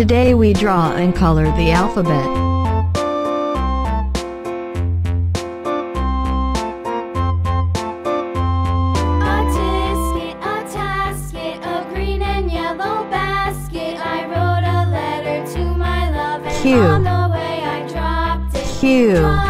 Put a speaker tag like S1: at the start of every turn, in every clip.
S1: Today we draw and color the alphabet.
S2: A a green and yellow basket. I wrote a letter to my love and
S1: Q.
S2: on the way I dropped it.
S1: Q.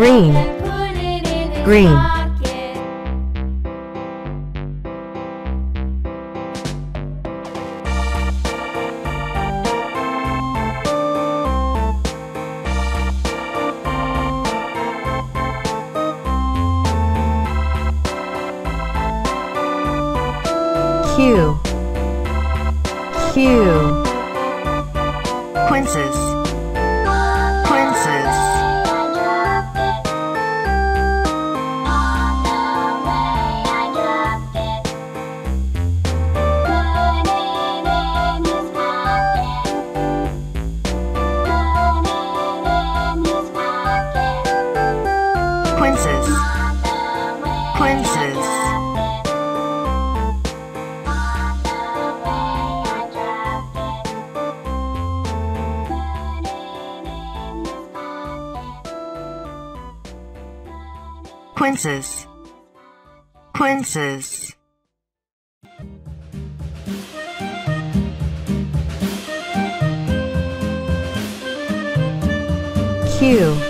S2: green.
S1: Green. Q. Q. Quinces. Quinces Quinces Quinces Quinces Q.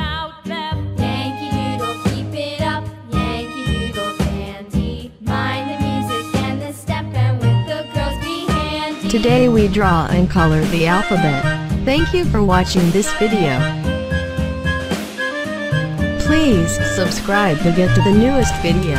S1: Today we draw and color the alphabet. Thank you for watching this video. Please subscribe to get to the newest video.